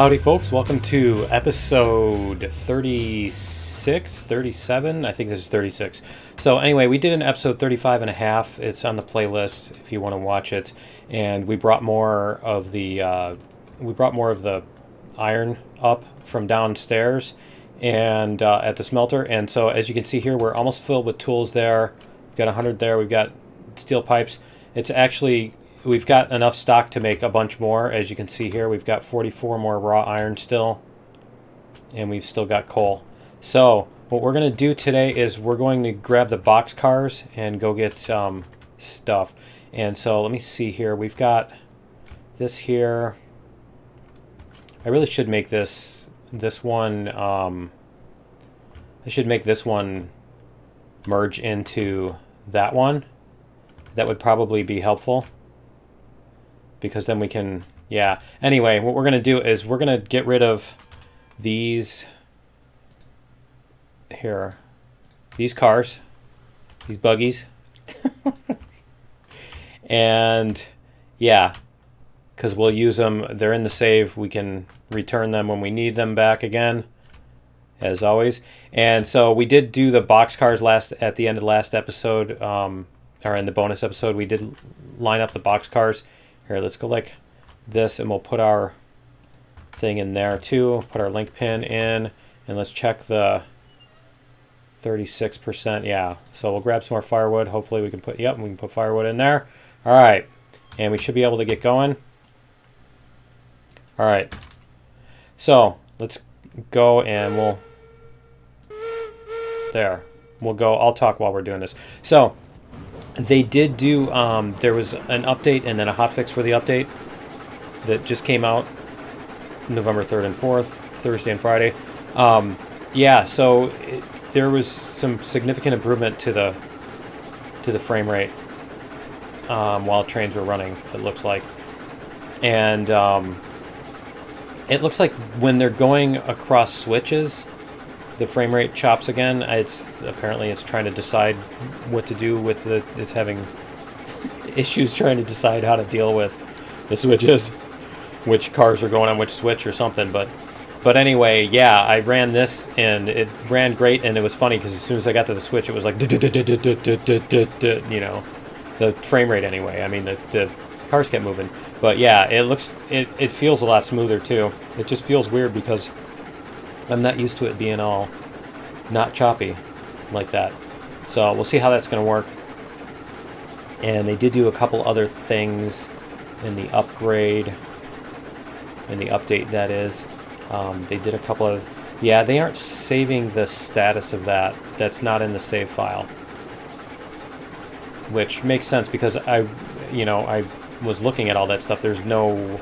Howdy, folks. Welcome to episode 36, 37. I think this is 36. So, anyway, we did an episode 35 and a half. It's on the playlist if you want to watch it. And we brought more of the uh, we brought more of the iron up from downstairs and uh, at the smelter. And so, as you can see here, we're almost filled with tools there. We've got 100 there. We've got steel pipes. It's actually we've got enough stock to make a bunch more. As you can see here, we've got 44 more raw iron still, and we've still got coal. So what we're going to do today is we're going to grab the box cars and go get some stuff. And so let me see here. We've got this here. I really should make this this one. Um, I should make this one merge into that one. That would probably be helpful because then we can, yeah. Anyway, what we're to do is we're to get rid of these, here, these cars, these buggies. and yeah, because we'll use them. They're in the save. We can return them when we need them back again, as always. And so we did do the box cars last at the end of the last episode, um, or in the bonus episode. We did line up the box cars. Here, let's go like this, and we'll put our thing in there too. Put our link pin in, and let's check the 36%. Yeah, so we'll grab some more firewood. Hopefully we can put, yep, we can put firewood in there. All right, and we should be able to get going. All right, so let's go and we'll, there, we'll go, I'll talk while we're doing this. So they did do, um, there was an update and then a hotfix for the update that just came out November 3rd and 4th, Thursday and Friday. Um, yeah, so it, there was some significant improvement to the to the frame rate um, while trains were running, it looks like. And um, it looks like when they're going across switches, the frame rate chops again. It's apparently it's trying to decide what to do with the. It's having issues trying to decide how to deal with the switches, which cars are going on which switch or something. But but anyway, yeah, I ran this and it ran great, and it was funny because as soon as I got to the switch, it was like you know, the frame rate anyway. I mean the the cars kept moving, but yeah, it looks it it feels a lot smoother too. It just feels weird because I'm not used to it being all not choppy like that. So we'll see how that's going to work. And they did do a couple other things in the upgrade, in the update that is. Um, they did a couple of, yeah, they aren't saving the status of that. That's not in the save file. Which makes sense because I, you know, I was looking at all that stuff. There's no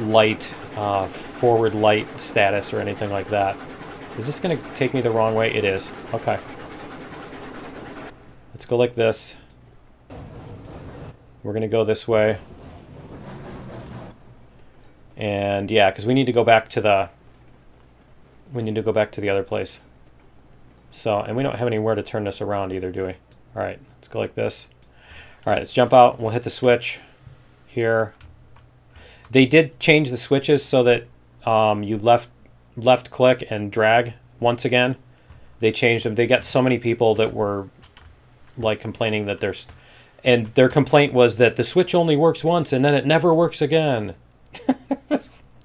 light uh, forward light status or anything like that. Is this going to take me the wrong way? It is. Okay. Let's go like this. We're going to go this way. And yeah, because we need to go back to the... We need to go back to the other place. So, and we don't have anywhere to turn this around either, do we? Alright, let's go like this. Alright, let's jump out. We'll hit the switch here. They did change the switches so that um, you left left click and drag once again. They changed them. They got so many people that were like complaining that there's and their complaint was that the switch only works once and then it never works again.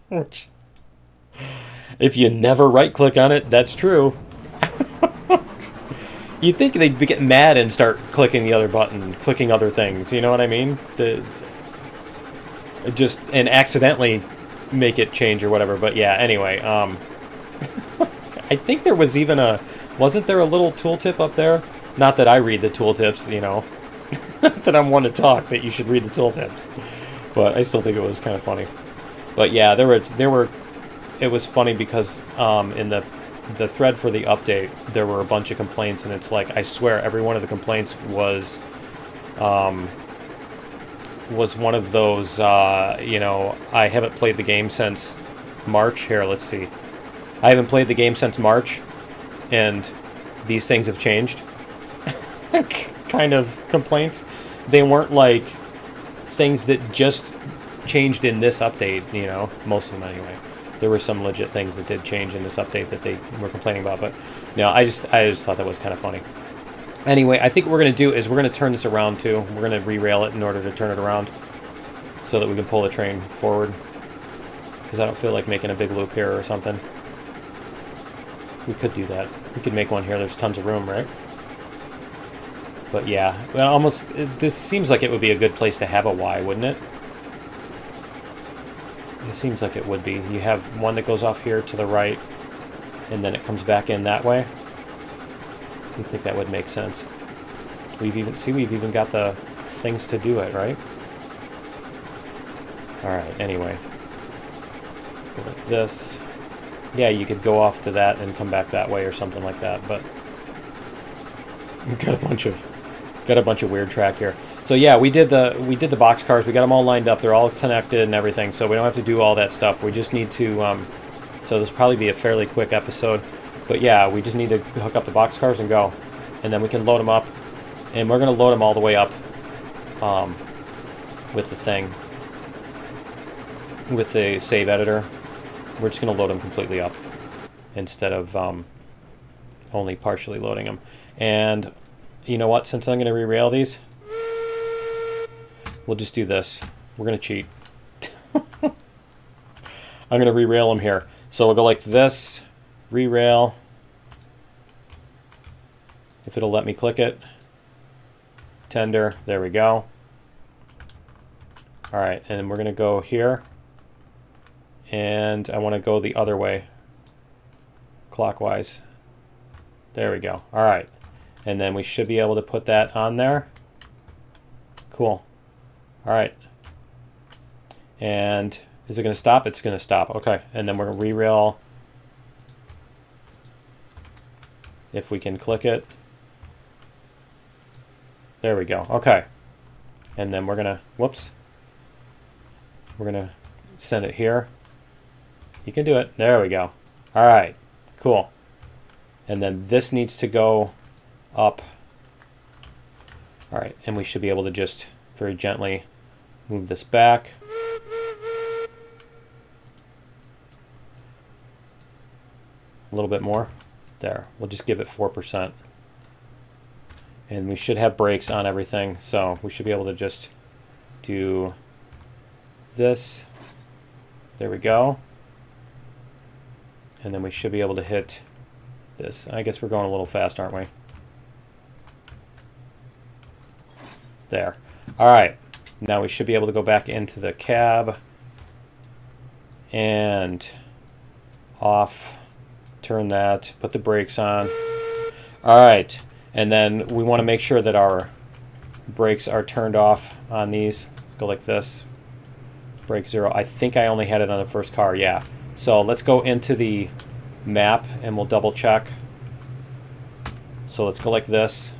Which if you never right click on it, that's true. You'd think they'd get mad and start clicking the other button, clicking other things. You know what I mean? The just and accidentally make it change or whatever. But yeah, anyway, um, I think there was even a wasn't there a little tooltip up there? Not that I read the tooltips, you know, that I'm one to talk that you should read the tooltips, but I still think it was kind of funny. But yeah, there were there were it was funny because um, in the the thread for the update there were a bunch of complaints and it's like I swear every one of the complaints was um, was one of those, uh, you know, I haven't played the game since March. Here, let's see. I haven't played the game since March, and these things have changed. kind of complaints. They weren't like things that just changed in this update, you know, most of them anyway. there were some legit things that did change in this update that they were complaining about. But you no, I just I just thought that was kind of funny. Anyway, I think what we're going to do is we're going to turn this around too. We're going to re-rail it in order to turn it around so that we can pull the train forward. Because I don't feel like making a big loop here or something. We could do that. We could make one here. There's tons of room, right? But yeah, well, almost. It, this seems like it would be a good place to have a Y, wouldn't it? It seems like it would be. You have one that goes off here to the right, and then it comes back in that way. You think that would make sense? We've even see we've even got the things to do it, right? All right. Anyway, like this. Yeah, you could go off to that and come back that way or something like that, but got a bunch of got a bunch of weird track here. So yeah, we did the we did the box cars. We got them all lined up. They're all connected and everything. So we don't have to do all that stuff. We just need to. Um, so this will probably be a fairly quick episode. But yeah, we just need to hook up the box cars and go, and then we can load them up. And we're gonna load them all the way up um, with the thing, with the save editor. We're just gonna load them completely up instead of um, only partially loading them. And you know what? Since I'm gonna re-rail these, we'll just do this. We're gonna cheat. I'm gonna re-rail them here. So we'll go like this, re-rail. If it'll let me click it. Tender, there we go. All right, and we're gonna go here. And I wanna go the other way, clockwise. There we go, all right. And then we should be able to put that on there. Cool. All right. And is it going to stop? It's going to stop. Okay. And then we're going to re-rail. If we can click it. There we go. Okay. And then we're going to, whoops. We're going to send it here. You can do it. There we go. All right. Cool. And then this needs to go up. All right. And we should be able to just very gently move this back. A little bit more. There. We'll just give it 4%. And we should have brakes on everything, so we should be able to just do this. There we go. And then we should be able to hit this. I guess we're going a little fast, aren't we? There. All right. Now we should be able to go back into the cab and off, turn that, put the brakes on. All right. And then we want to make sure that our brakes are turned off on these. Let's go like this. Brake zero. I think I only had it on the first car. Yeah. So let's go into the map and we'll double check. So let's go like this.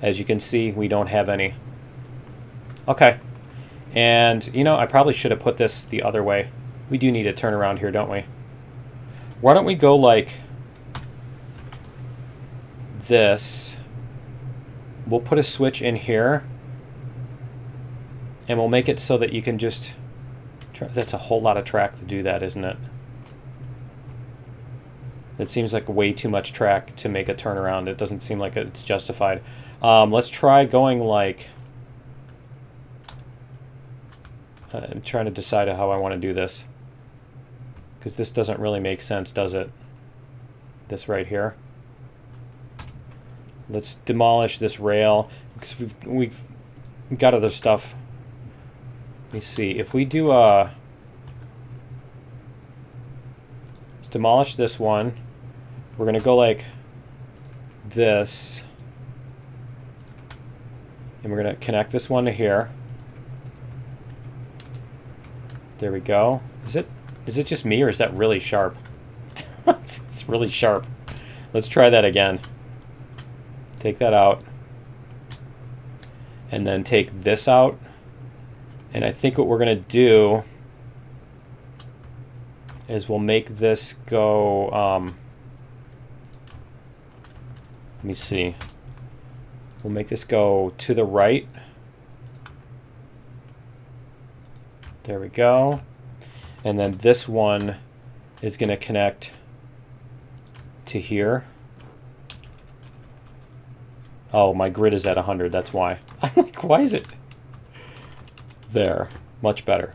As you can see, we don't have any. Okay. And, you know, I probably should have put this the other way. We do need a turnaround here, don't we? Why don't we go like this. We'll put a switch in here. And we'll make it so that you can just... That's a whole lot of track to do that, isn't it? It seems like way too much track to make a turnaround. It doesn't seem like it's justified. Um, let's try going like... I'm trying to decide how I want to do this. Because this doesn't really make sense, does it? This right here. Let's demolish this rail. Because we've, we've got other stuff. Let me see. If we do a... Uh, let's demolish this one. We're going to go like this. And we're going to connect this one to here. There we go. Is it is it just me or is that really sharp? it's really sharp. Let's try that again. Take that out. And then take this out. And I think what we're going to do is we'll make this go... Um, let me see. We'll make this go to the right. There we go. And then this one is going to connect to here. Oh, my grid is at 100, that's why. I'm like, why is it? There, much better.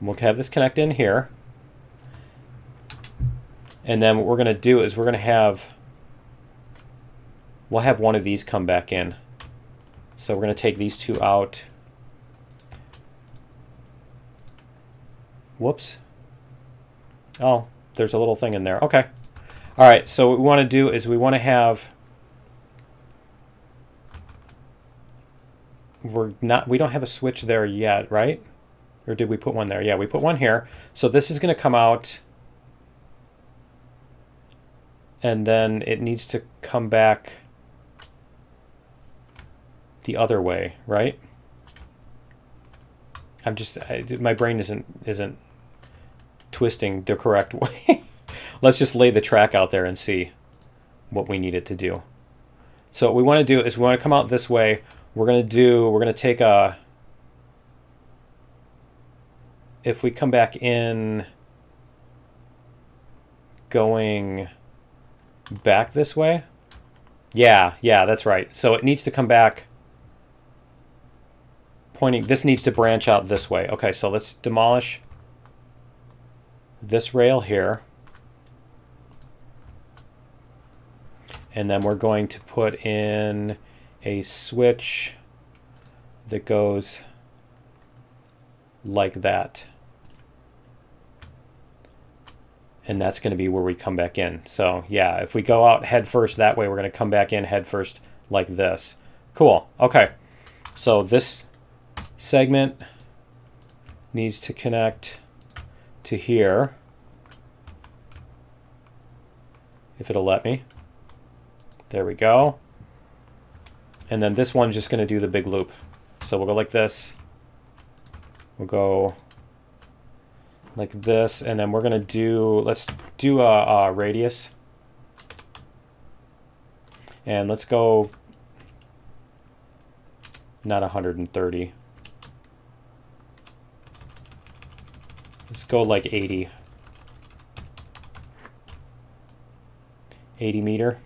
We'll have this connect in here. And then what we're going to do is we're going to have, we'll have one of these come back in. So we're going to take these two out. Whoops. Oh, there's a little thing in there. Okay. All right, so what we want to do is we want to have we're not we don't have a switch there yet, right? Or did we put one there? Yeah, we put one here. So this is going to come out and then it needs to come back the other way, right? I'm just I, my brain isn't isn't twisting the correct way. Let's just lay the track out there and see what we need it to do. So what we want to do is we want to come out this way. We're going to do, we're going to take a, if we come back in going back this way. Yeah, yeah, that's right. So it needs to come back pointing, this needs to branch out this way. Okay, so let's demolish this rail here. And then we're going to put in a switch that goes like that. And that's going to be where we come back in. So yeah, if we go out head first that way, we're going to come back in head first like this. Cool. Okay. So this segment needs to connect to here. If it'll let me. There we go. And then this one's just going to do the big loop. So we'll go like this. We'll go like this. And then we're going to do, let's do a, a radius. And let's go not 130. Let's go like 80. 80 meter.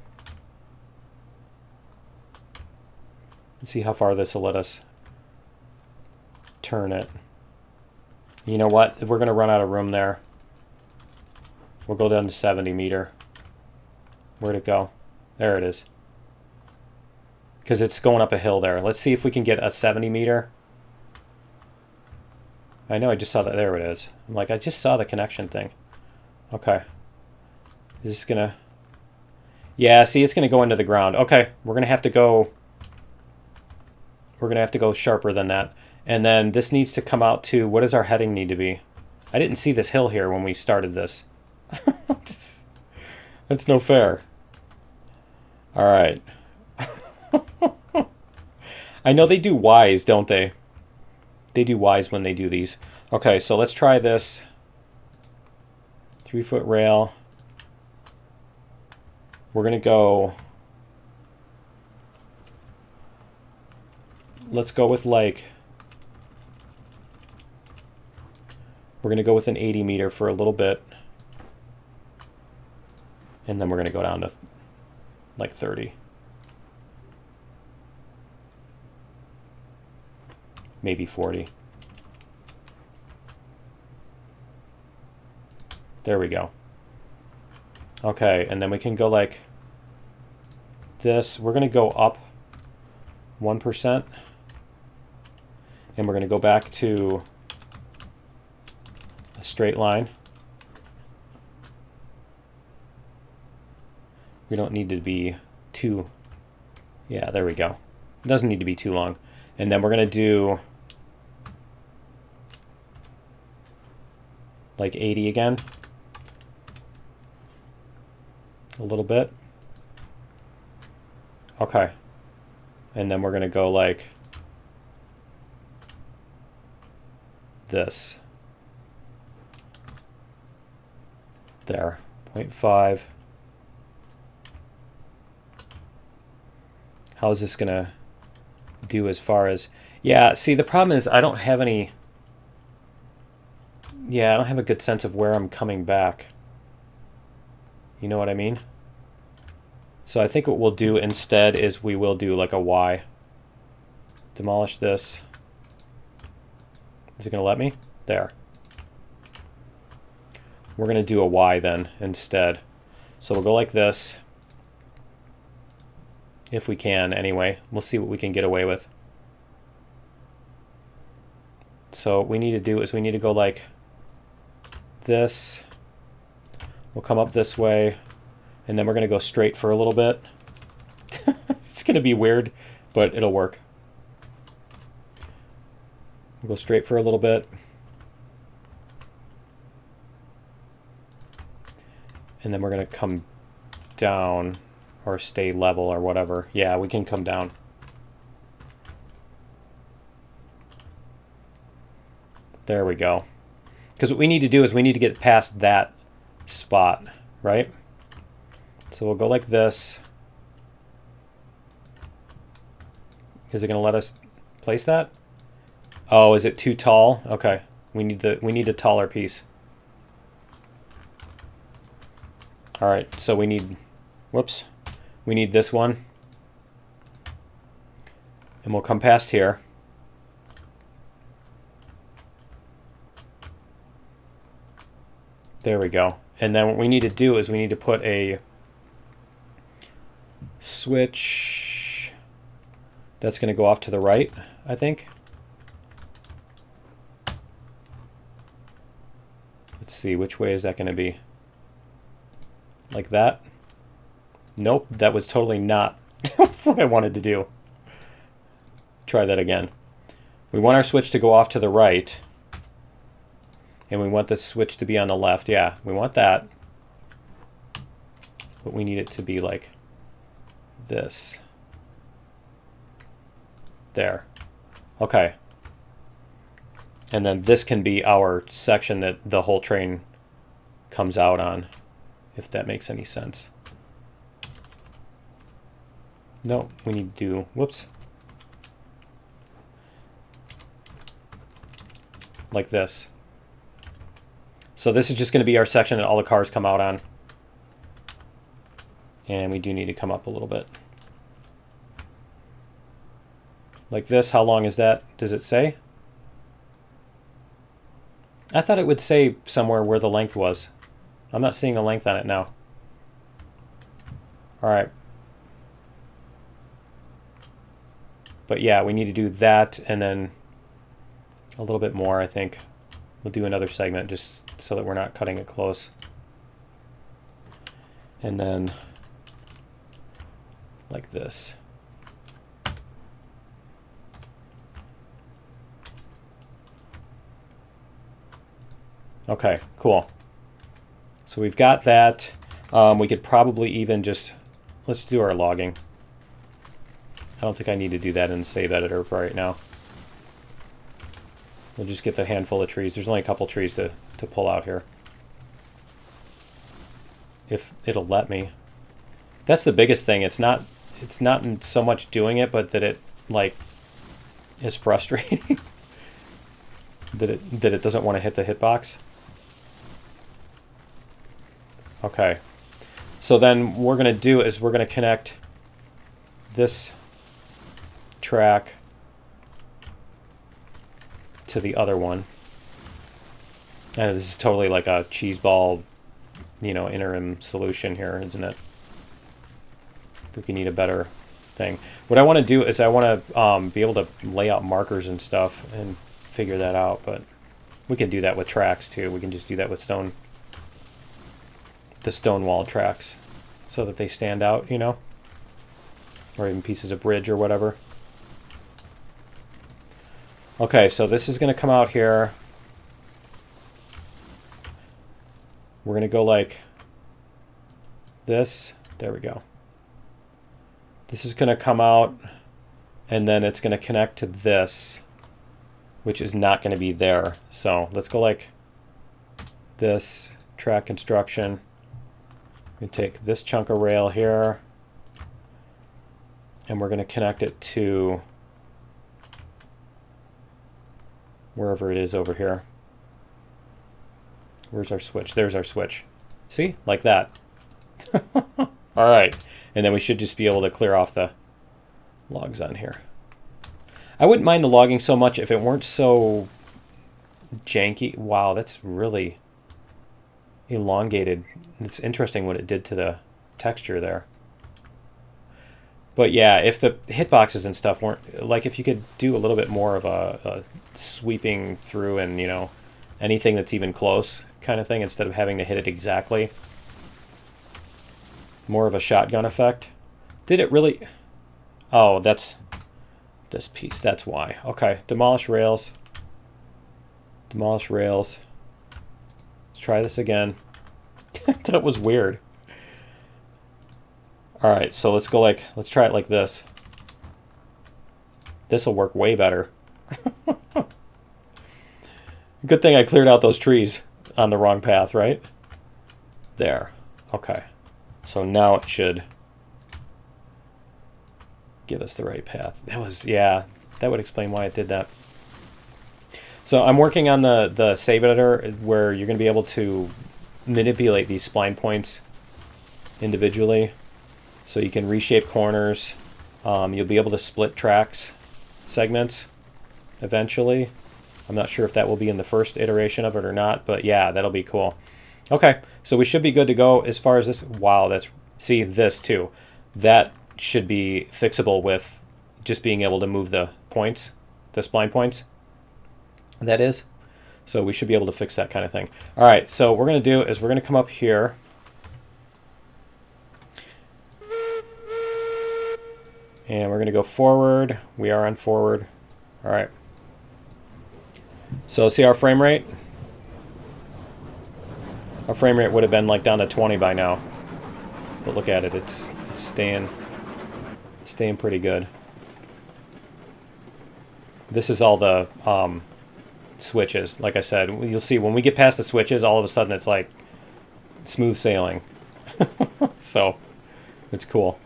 Let's see how far this will let us turn it. You know what? We're going to run out of room there. We'll go down to 70 meter. Where'd it go? There it is. Because it's going up a hill there. Let's see if we can get a 70 meter. I know I just saw that. There it is. I'm like, I just saw the connection thing. Okay. Is this going to... Yeah, see, it's going to go into the ground. Okay, we're going to have to go... We're going to have to go sharper than that. And then this needs to come out to... What does our heading need to be? I didn't see this hill here when we started this. That's no fair. All right. I know they do Ys, don't they? They do Ys when they do these. Okay, so let's try this. Three foot rail. We're going to go... Let's go with like... We're going to go with an 80 meter for a little bit. And then we're going to go down to like 30. Maybe 40. There we go. Okay, and then we can go like this. We're going to go up 1%. And we're going to go back to a straight line. We don't need to be too... Yeah, there we go. It doesn't need to be too long. And then we're going to do like 80 again. A little bit. Okay. And then we're going to go like this. There. 0.5. How is this going to do as far as... Yeah, see, the problem is I don't have any yeah, I don't have a good sense of where I'm coming back. You know what I mean? So I think what we'll do instead is we will do like a Y. Demolish this. Is it going to let me? There. We're going to do a Y then instead. So we'll go like this. If we can, anyway. We'll see what we can get away with. So what we need to do is we need to go like this. We'll come up this way. And then we're going to go straight for a little bit. it's going to be weird, but it'll work. We'll go straight for a little bit. And then we're going to come down or stay level or whatever. Yeah, we can come down. There we go. Because what we need to do is we need to get past that spot, right? So we'll go like this. Is it going to let us place that? Oh, is it too tall? Okay. We need the we need a taller piece. All right, so we need whoops. We need this one. And we'll come past here. There we go. And then what we need to do is we need to put a switch that's going to go off to the right, I think. Let's see, which way is that going to be? Like that? Nope, that was totally not what I wanted to do. Try that again. We want our switch to go off to the right. And we want the switch to be on the left. Yeah, we want that. But we need it to be like this. There. Okay. And then this can be our section that the whole train comes out on, if that makes any sense. No, we need to do, whoops. Like this. So this is just going to be our section that all the cars come out on. And we do need to come up a little bit. Like this, how long is that? Does it say? I thought it would say somewhere where the length was. I'm not seeing the length on it now. Alright. But yeah, we need to do that and then a little bit more, I think. We'll do another segment just so that we're not cutting it close. And then like this. Okay, cool. So we've got that. Um, we could probably even just, let's do our logging. I don't think I need to do that in Save Editor right now. We'll just get the handful of trees. There's only a couple trees to, to pull out here. If it'll let me. That's the biggest thing. It's not it's not so much doing it, but that it like is frustrating. that it that it doesn't want to hit the hitbox. Okay. So then what we're going to do is we're going to connect this track to the other one. And this is totally like a cheese ball, you know, interim solution here, isn't it? I think we need a better thing. What I want to do is I want to um, be able to lay out markers and stuff and figure that out, but we can do that with tracks too. We can just do that with stone, the stone wall tracks so that they stand out, you know, or even pieces of bridge or whatever. Okay, so this is going to come out here. We're going to go like this. There we go. This is going to come out and then it's going to connect to this, which is not going to be there. So let's go like this track construction. We take this chunk of rail here and we're going to connect it to wherever it is over here. Where's our switch? There's our switch. See? Like that. All right. And then we should just be able to clear off the logs on here. I wouldn't mind the logging so much if it weren't so janky. Wow, that's really elongated. It's interesting what it did to the texture there. But yeah, if the hitboxes and stuff weren't like if you could do a little bit more of a, a sweeping through and you know anything that's even close kind of thing instead of having to hit it exactly. More of a shotgun effect. Did it really? Oh, that's this piece. That's why. Okay, demolish rails. Demolish rails. Let's try this again. that was weird. All right, so let's go like, let's try it like this. This will work way better. Good thing I cleared out those trees on the wrong path, right? There. Okay. So now it should give us the right path. That was, yeah, that would explain why it did that. So I'm working on the, the save editor where you're going to be able to manipulate these spline points individually. So you can reshape corners. Um, you'll be able to split tracks segments eventually. I'm not sure if that will be in the first iteration of it or not, but yeah, that'll be cool. Okay, so we should be good to go as far as this. Wow, that's, see this too. That should be fixable with just being able to move the points, the spline points, that is. So we should be able to fix that kind of thing. All right, so what we're going to do is we're going to come up here. And we're going to go forward. We are on forward. All right. So see our frame rate? Our frame rate would have been like down to 20 by now. But look at it, it's, it's staying, staying pretty good. This is all the um, switches. Like I said, you'll see when we get past the switches, all of a sudden it's like smooth sailing. so it's cool.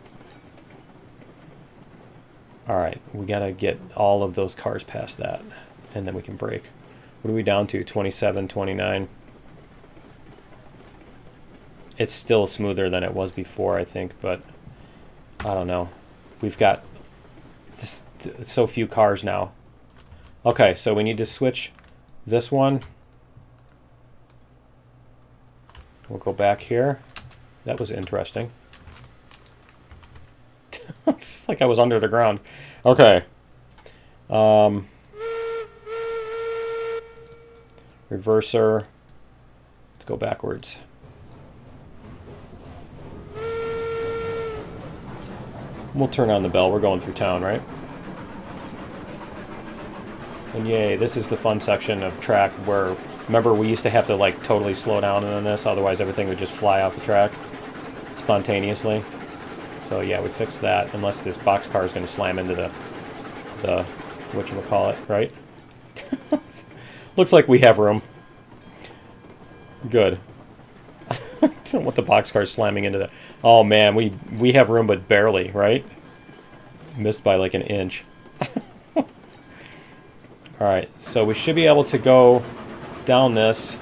All right, we gotta get all of those cars past that and then we can brake. What are we down to? 27, 29. It's still smoother than it was before, I think, but I don't know. We've got this, so few cars now. Okay, so we need to switch this one. We'll go back here. That was interesting. it's like I was under the ground. Okay. Um, reverser. Let's go backwards. We'll turn on the bell. We're going through town, right? And yay, this is the fun section of track where, remember, we used to have to like totally slow down in this, otherwise everything would just fly off the track spontaneously. So yeah, we fixed that, unless this box car is going to slam into the, the, whatchamacallit, right? Looks like we have room. Good. Don't want the boxcar slamming into the... Oh man, we, we have room but barely, right? Missed by like an inch. Alright, so we should be able to go down this.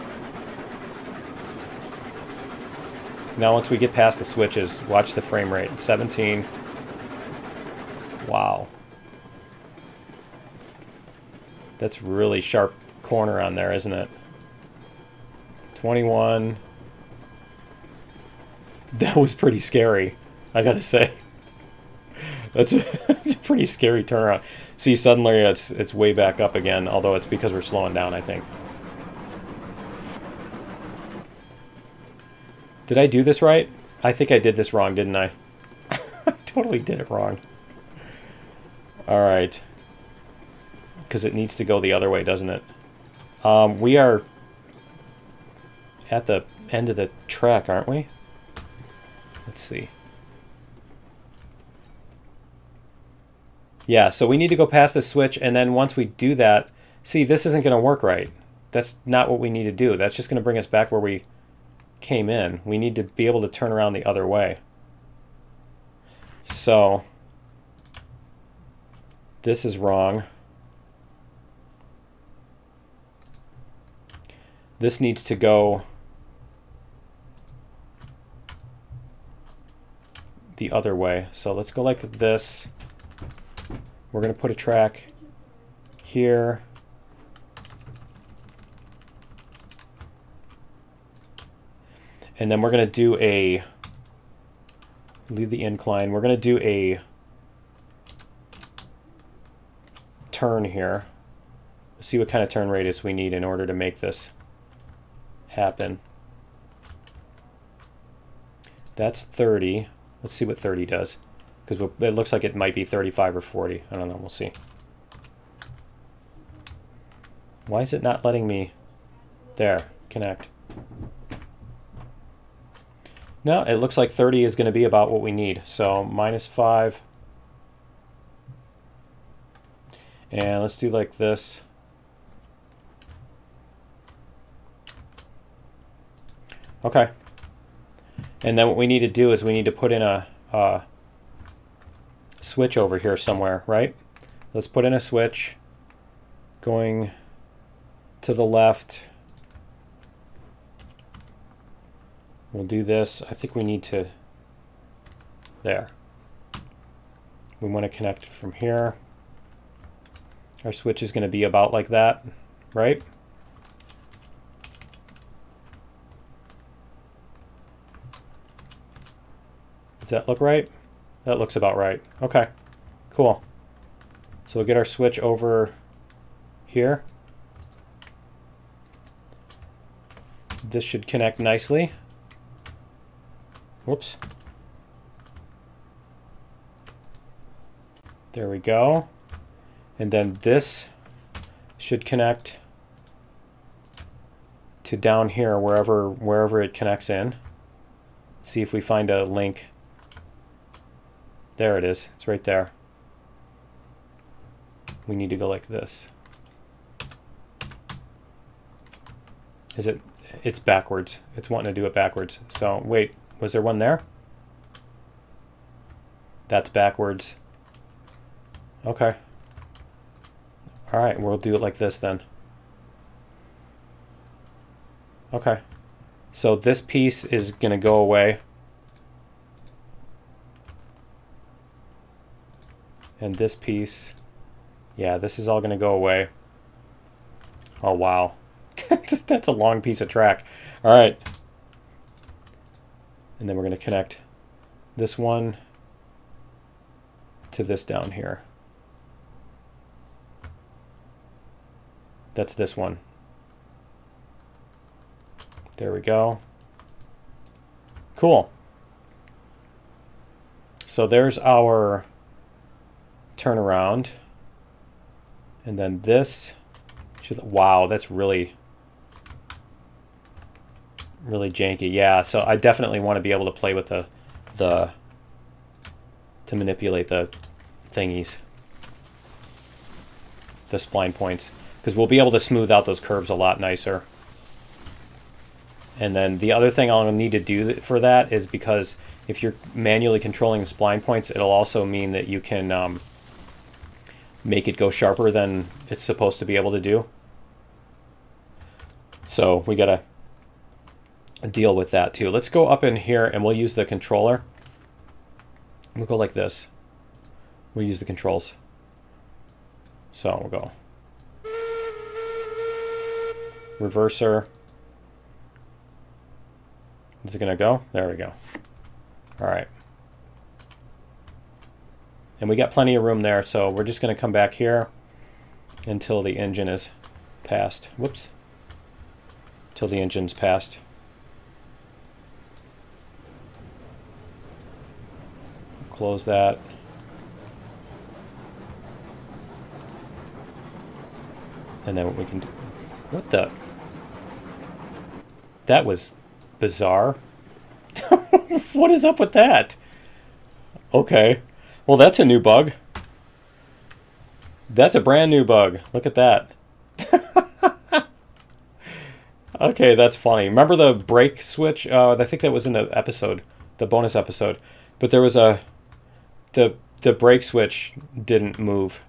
Now once we get past the switches, watch the frame rate. 17. Wow. That's really sharp corner on there, isn't it? 21. That was pretty scary, I gotta say. That's a, that's a pretty scary turnaround. See, suddenly it's it's way back up again, although it's because we're slowing down, I think. Did I do this right? I think I did this wrong, didn't I? I totally did it wrong. Alright. Because it needs to go the other way, doesn't it? Um, we are at the end of the track, aren't we? Let's see. Yeah, so we need to go past the switch, and then once we do that, see, this isn't going to work right. That's not what we need to do. That's just going to bring us back where we came in. We need to be able to turn around the other way. So, this is wrong. This needs to go the other way. So let's go like this. We're going to put a track here. And then we're going to do a, leave the incline. We're going to do a turn here. See what kind of turn radius we need in order to make this happen. That's 30. Let's see what 30 does. Because it looks like it might be 35 or 40. I don't know. We'll see. Why is it not letting me... There. Connect. No, it looks like 30 is going to be about what we need. So minus 5. And let's do like this. Okay. And then what we need to do is we need to put in a, a switch over here somewhere, right? Let's put in a switch going to the left. We'll do this. I think we need to, there. We want to connect from here. Our switch is going to be about like that, right? Does that look right? That looks about right. Okay, cool. So we'll get our switch over here. This should connect nicely. Whoops. There we go. And then this should connect to down here wherever wherever it connects in. See if we find a link there it is. It's right there. We need to go like this. Is it? It's backwards. It's wanting to do it backwards. So, wait. Was there one there? That's backwards. Okay. Alright, we'll do it like this then. Okay. So this piece is going to go away. And this piece, yeah, this is all going to go away. Oh, wow. That's a long piece of track. All right. And then we're going to connect this one to this down here. That's this one. There we go. Cool. So there's our turnaround. And then this. Wow, that's really, really janky. Yeah, so I definitely want to be able to play with the, the, to manipulate the thingies, the spline points, because we'll be able to smooth out those curves a lot nicer. And then the other thing I'll need to do for that is because if you're manually controlling the spline points, it'll also mean that you can um, make it go sharper than it's supposed to be able to do. So we got to deal with that too. Let's go up in here and we'll use the controller. We'll go like this. We'll use the controls. So we'll go. Reverser. Is it to go? There we go. All right. And we got plenty of room there, so we're just going to come back here until the engine is passed. Whoops. Till the engine's passed. Close that. And then what we can do... What the... That was bizarre. what is up with that? Okay. Well, that's a new bug. That's a brand new bug. Look at that. okay, that's funny. Remember the brake switch? Uh, I think that was in the episode, the bonus episode. But there was a... The, the brake switch didn't move.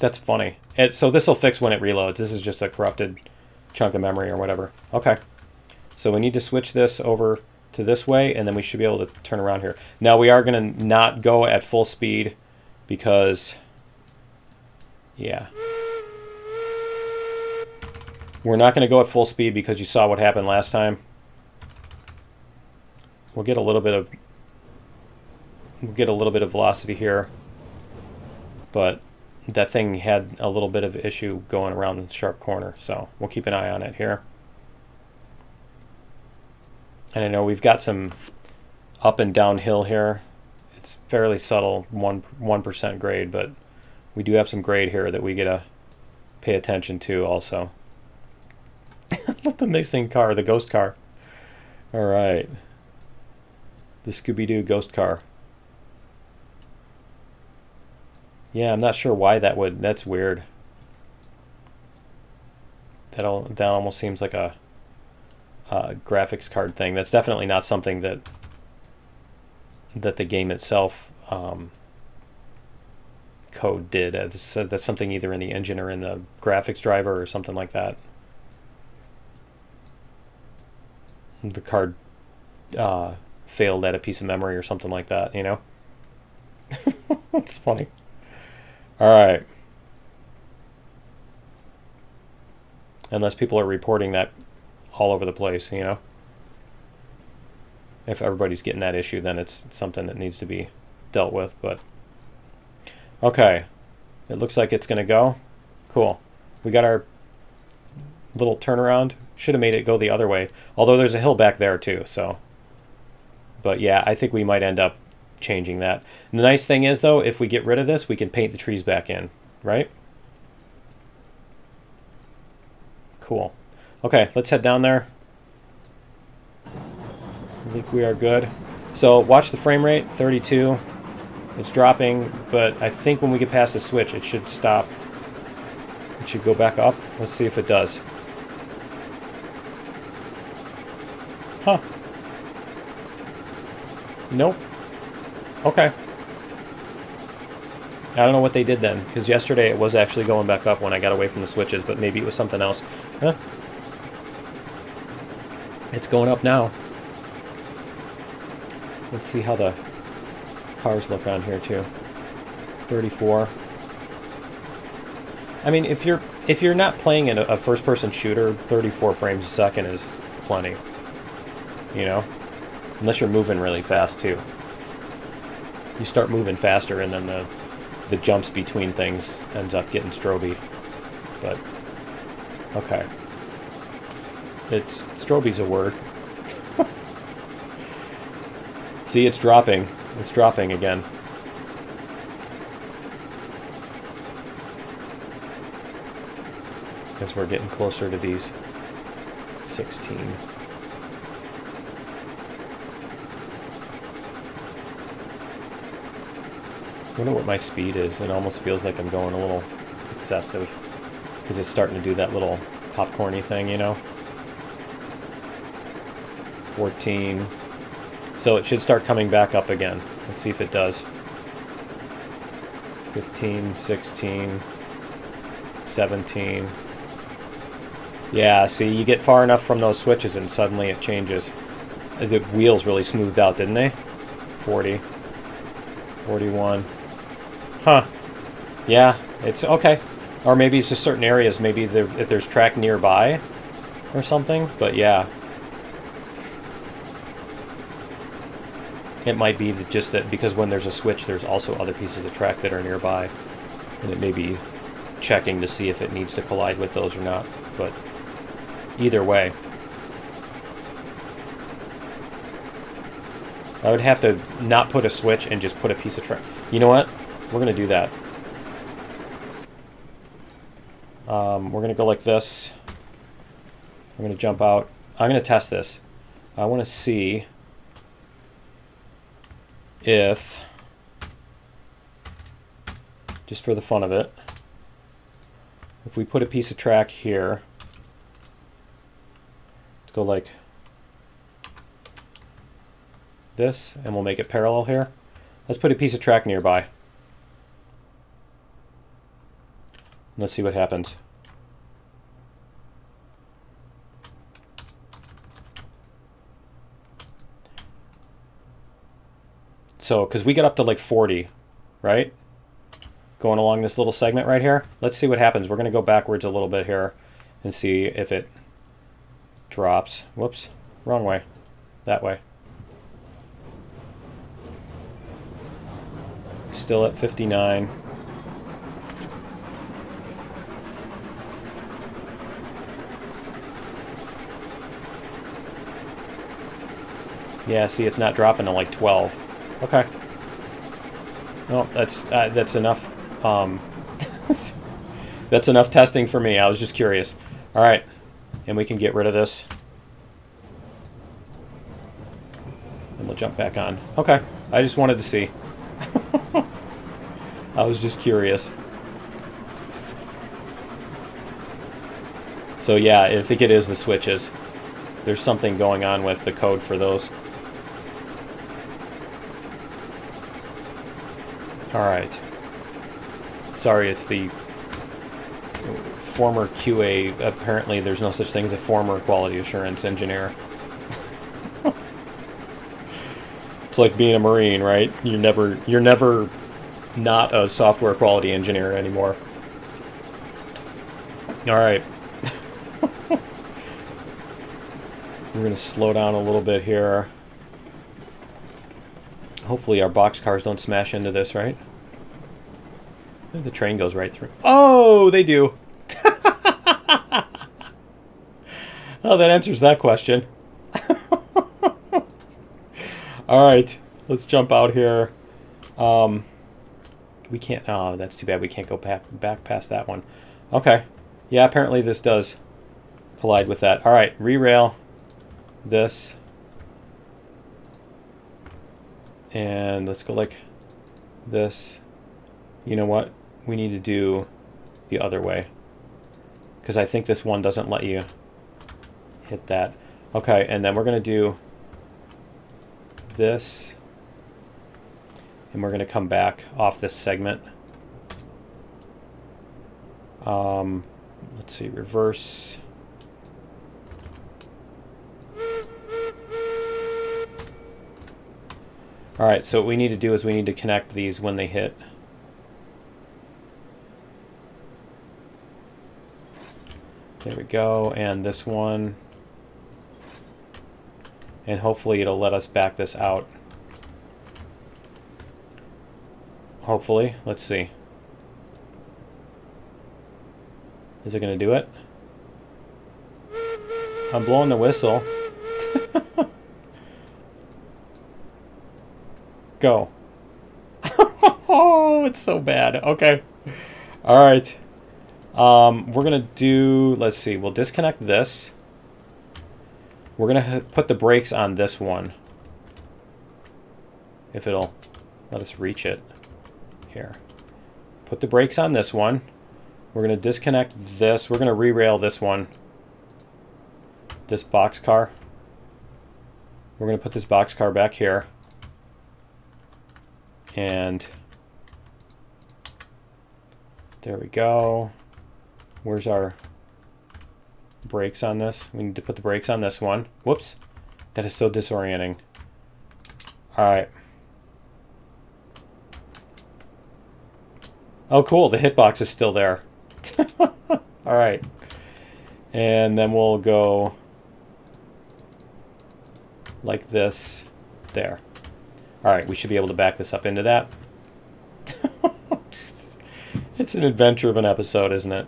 That's funny. It, so this will fix when it reloads. This is just a corrupted chunk of memory or whatever. Okay. So we need to switch this over to this way, and then we should be able to turn around here. Now we are going to not go at full speed because, yeah. We're not going to go at full speed because you saw what happened last time. We'll get a little bit of we'll get a little bit of velocity here, but that thing had a little bit of issue going around the sharp corner, so we'll keep an eye on it here. And I know we've got some up and downhill here. It's fairly subtle, one one percent grade, but we do have some grade here that we get to pay attention to also. Look the missing car, the ghost car. All right. The Scooby-Doo ghost car. Yeah, I'm not sure why that would. That's weird. That all that almost seems like a, a graphics card thing. That's definitely not something that that the game itself um, code did. That's, that's something either in the engine or in the graphics driver or something like that. The card uh, failed at a piece of memory or something like that, you know? That's funny. All right. Unless people are reporting that all over the place, you know? If everybody's getting that issue, then it's something that needs to be dealt with, but... Okay. It looks like it's going to go. Cool. We got our little turnaround. Should have made it go the other way. Although there's a hill back there, too, so... But yeah, I think we might end up changing that. And the nice thing is, though, if we get rid of this, we can paint the trees back in, right? Cool. Okay, let's head down there. I think we are good. So watch the frame rate, 32. It's dropping, but I think when we get past the switch, it should stop. It should go back up. Let's see if it does. Huh. Nope. Okay. I don't know what they did then, because yesterday it was actually going back up when I got away from the switches, but maybe it was something else. Huh? It's going up now. Let's see how the cars look on here too. 34. I mean, if you're if you're not playing in a, first-person shooter, 34 frames a second is plenty. You know? Unless you're moving really fast, too. You start moving faster, and then the, the jumps between things ends up getting stroby. But, okay. It's, stroby's a word. See, it's dropping. It's dropping again. Because we're getting closer to these 16. I wonder what my speed is. It almost feels like I'm going a little excessive. Because it's starting to do that little popcorny thing, you know? 14. So it should start coming back up again. Let's see if it does. 15, 16, 17. Yeah, see, you get far enough from those switches and suddenly it changes. The wheels really smoothed out, didn't they? 40. 41. Huh. Yeah, it's okay. Or maybe it's just certain areas. Maybe if there's track nearby or something. But yeah. It might be that just that because when there's a switch, there's also other pieces of track that are nearby. And it may be checking to see if it needs to collide with those or not. But either way. I would have to not put a switch and just put a piece of track. You know what? We're going to do that. Um, we're going to go like this. I'm going to jump out. I'm going to test this. I want to see if, just for the fun of it, if we put a piece of track here, let's go like this, and we'll make it parallel here. Let's put a piece of track nearby. Let's see what happens. So, because we get up to like 40, right? Going along this little segment right here. Let's see what happens. We're going to go backwards a little bit here and see if it drops. Whoops, wrong way. That way. Still at 59. Yeah, see, it's not dropping to like 12. Okay. Well, that's uh, that's enough. Um, that's enough testing for me. I was just curious. All right, and we can get rid of this. And we'll jump back on. Okay, I just wanted to see. I was just curious. So yeah, I think it is the switches. There's something going on with the code for those. Alright. Sorry, it's the former QA. Apparently there's no such thing as a former quality assurance engineer. it's like being a Marine, right? You're never you're never not a software quality engineer anymore. Alright. We're going to slow down a little bit here. Hopefully our box cars don't smash into this, right? The train goes right through. Oh, they do. oh, that answers that question. All right, let's jump out here. Um, we can't. Oh, that's too bad. We can't go back back past that one. Okay. Yeah, apparently this does collide with that. All right, re-rail this. And let's go like this. You know what? We need to do the other way because I think this one doesn't let you hit that. Okay, and then we're going to do this and we're going to come back off this segment. Um, let's see, reverse. Alright, so what we need to do is we need to connect these when they hit. There we go, and this one. And hopefully it'll let us back this out. Hopefully. Let's see. Is it going to do it? I'm blowing the whistle. Go. oh, it's so bad. Okay. All right. Um, we're going to do, let's see, we'll disconnect this. We're going to put the brakes on this one. If it'll let us reach it. Here. Put the brakes on this one. We're going to disconnect this. We're going to re-rail this one. This box car. We're going to put this box car back here and there we go. Where's our brakes on this? We need to put the brakes on this one. Whoops. That is so disorienting. All right. Oh, cool. The hitbox is still there. All right. And then we'll go like this there. All right, we should be able to back this up into that. it's an adventure of an episode, isn't it?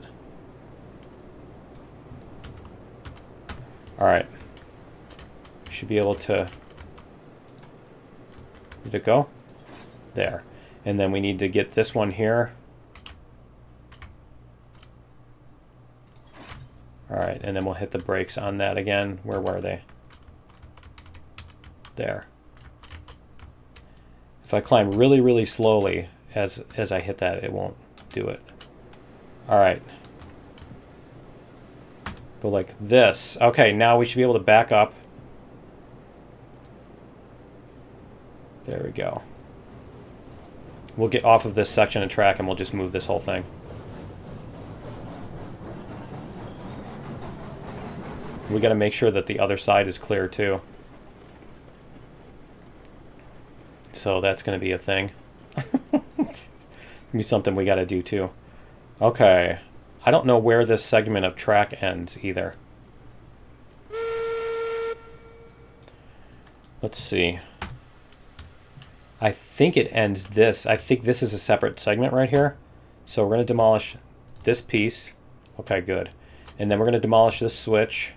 All right. Should be able to... Did it go? There. And then we need to get this one here. All right, and then we'll hit the brakes on that again. Where were they? There. If I climb really, really slowly as, as I hit that, it won't do it. All right. Go like this. Okay, now we should be able to back up. There we go. We'll get off of this section of track and we'll just move this whole thing. We got to make sure that the other side is clear too. So that's going to be a thing. it's be something we got to do too. Okay. I don't know where this segment of track ends either. Let's see. I think it ends this. I think this is a separate segment right here. So we're going to demolish this piece. Okay, good. And then we're going to demolish this switch.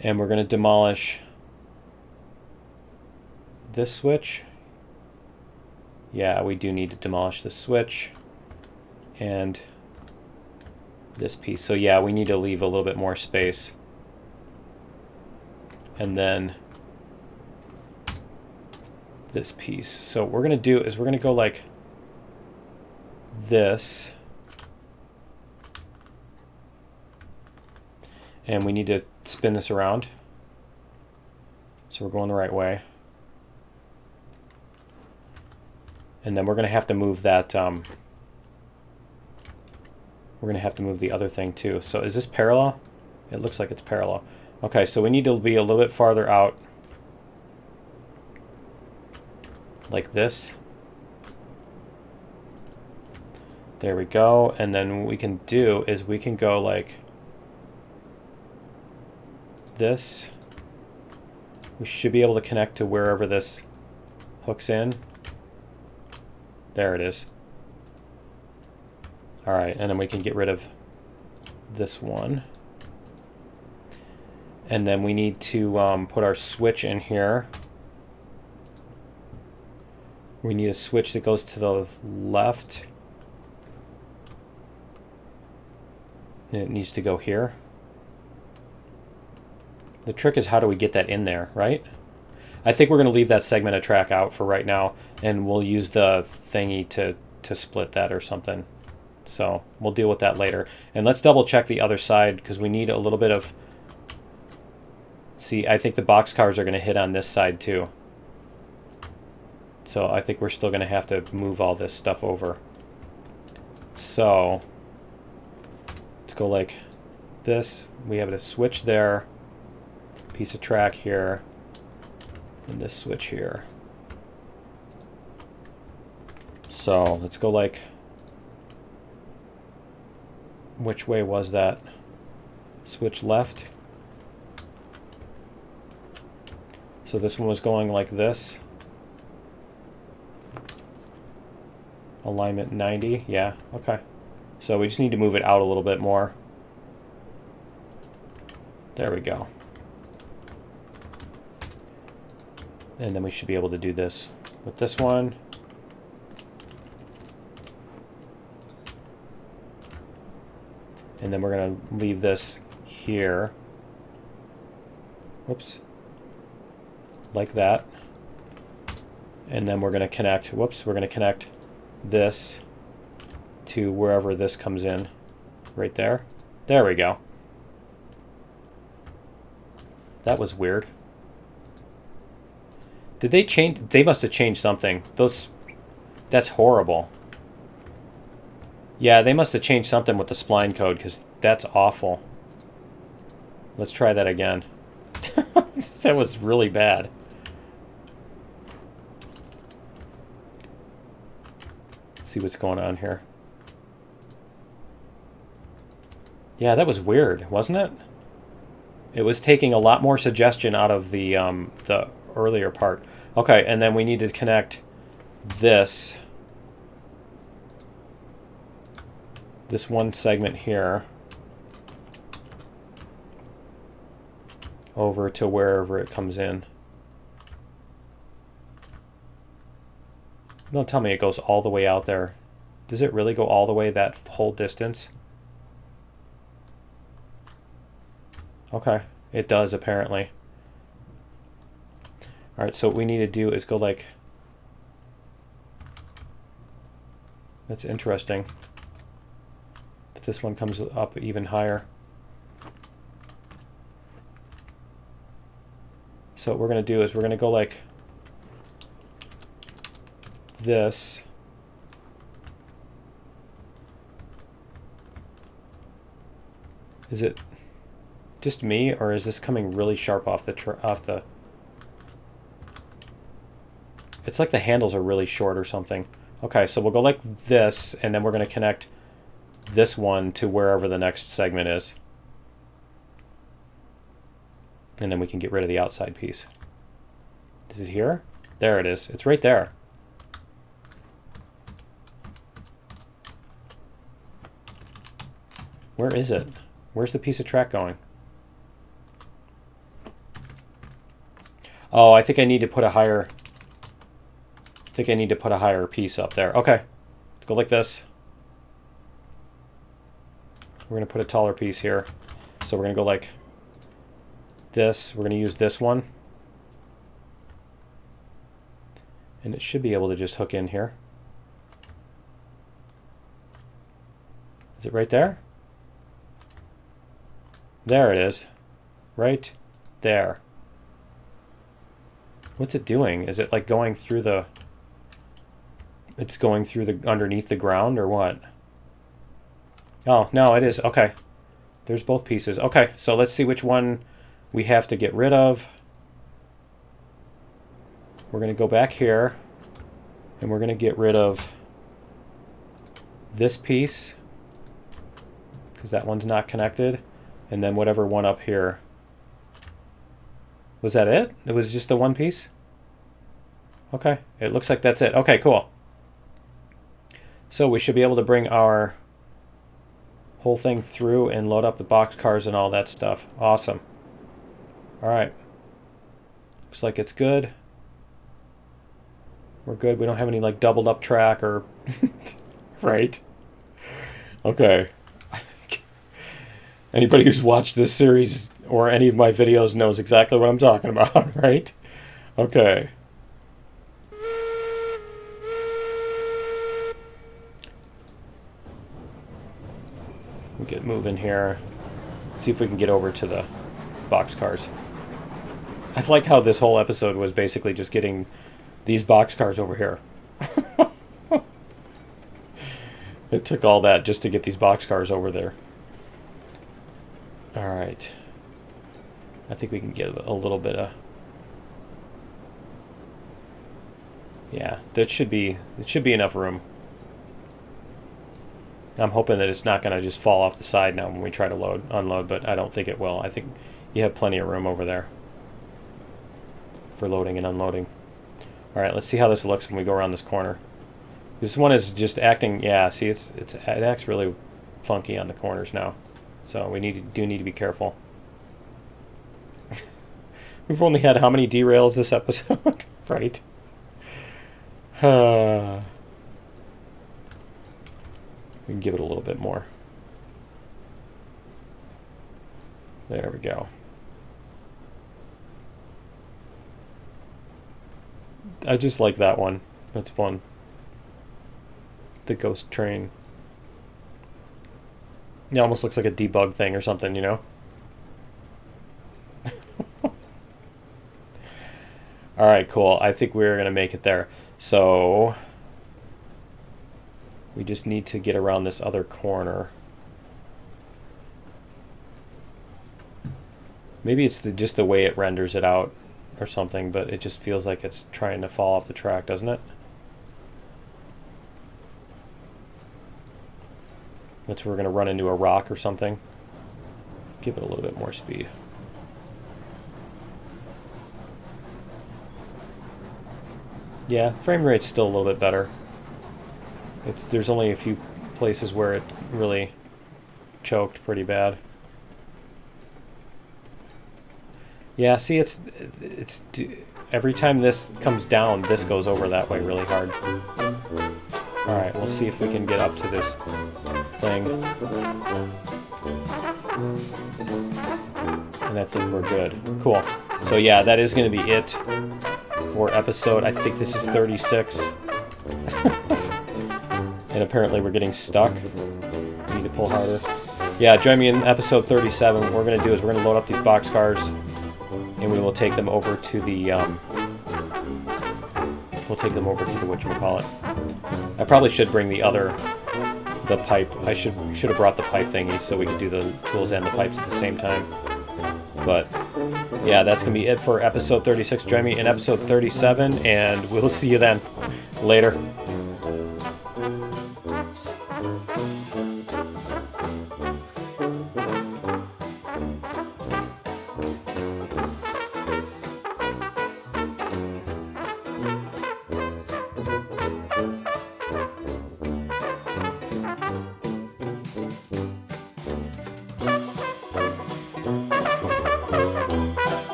And we're going to demolish this switch. Yeah, we do need to demolish the switch. And this piece. So yeah, we need to leave a little bit more space. And then this piece. So what we're going to do is we're going to go like this. And we need to spin this around. So we're going the right way. And then we're going to have to move that, um, we're going to have to move the other thing too. So is this parallel? It looks like it's parallel. Okay, so we need to be a little bit farther out. Like this. There we go. And then what we can do is we can go like this. We should be able to connect to wherever this hooks in. There it is. All right, and then we can get rid of this one. And then we need to um, put our switch in here. We need a switch that goes to the left. And it needs to go here. The trick is how do we get that in there, right? I think we're going to leave that segment of track out for right now, and we'll use the thingy to, to split that or something. So we'll deal with that later. And let's double check the other side because we need a little bit of... See, I think the box cars are going to hit on this side too. So I think we're still going to have to move all this stuff over. So let's go like this. We have a switch there piece of track here and this switch here. So let's go like, which way was that? Switch left. So this one was going like this. Alignment 90, yeah, okay. So we just need to move it out a little bit more. There we go. And then we should be able to do this with this one. And then we're going to leave this here. Whoops. Like that. And then we're going to connect, whoops, we're going to connect this to wherever this comes in. Right there. There we go. That was weird. Did they change? They must have changed something. Those, that's horrible. Yeah, they must have changed something with the spline code because that's awful. Let's try that again. that was really bad. Let's see what's going on here. Yeah, that was weird, wasn't it? It was taking a lot more suggestion out of the um, the earlier part. Okay, and then we need to connect this, this one segment here over to wherever it comes in. Don't tell me it goes all the way out there. Does it really go all the way that whole distance? Okay, it does apparently. All right, so what we need to do is go like, that's interesting. That this one comes up even higher. So what we're gonna do is we're gonna go like this. Is it just me, or is this coming really sharp off the off the It's like the handles are really short or something. Okay, so we'll go like this, and then we're going to connect this one to wherever the next segment is. And then we can get rid of the outside piece. Is it here? There it is. It's right there. Where is it? Where's the piece of track going? Oh, I think I need to put a higher... Think I need to put a higher piece up there. Okay. Let's go like this. We're going to put a taller piece here. So we're going to go like this. We're going to use this one. And it should be able to just hook in here. Is it right there? There it is. Right there. What's it doing? Is it like going through the... It's going through the underneath the ground or what? Oh, no, it is. Okay. There's both pieces. Okay, so let's see which one we have to get rid of. We're going to go back here and we're going to get rid of this piece because that one's not connected and then whatever one up here. Was that it? It was just the one piece? Okay, it looks like that's it. Okay, cool. So we should be able to bring our whole thing through and load up the box cars and all that stuff. Awesome. All right. Looks like it's good. We're good. We don't have any like doubled up track or... right? Okay. Anybody who's watched this series or any of my videos knows exactly what I'm talking about, right? Okay. Get moving here. See if we can get over to the box cars. I like how this whole episode was basically just getting these box cars over here. it took all that just to get these box cars over there. All right. I think we can get a little bit of... Yeah, that should be, it should be enough room. I'm hoping that it's not going to just fall off the side now when we try to load, unload, but I don't think it will. I think you have plenty of room over there for loading and unloading. All right, let's see how this looks when we go around this corner. This one is just acting, yeah, see, it's, it's it acts really funky on the corners now. So we need to, do need to be careful. We've only had how many derails this episode? right. Uh, we can give it a little bit more. There we go. I just like that one. That's fun. The ghost train. It almost looks like a debug thing or something, you know? Alright, cool. I think we're going to make it there. So, we just need to get around this other corner. Maybe it's the, just the way it renders it out or something, but it just feels like it's trying to fall off the track, doesn't it? That's where we're going to run into a rock or something. Give it a little bit more speed. Yeah, frame rate's still a little bit better. It's There's only a few places where it really choked pretty bad. Yeah, see, it's it's every time this comes down, this goes over that way really hard. All right, we'll see if we can get up to this thing. And I think we're good. Cool. So yeah, that is going to be it for episode. I think this is 36. and apparently we're getting stuck. We need to pull harder. Yeah, join me in episode 37. What we're going to do is we're going to load up these box cars and we will take them over to the um, we'll take them over to the whatchamacallit. I probably should bring the other the pipe. I should should have brought the pipe thingy so we could do the tools and the pipes at the same time. But yeah, that's going to be it for episode 36. Join me in episode 37, and we'll see you then. Later.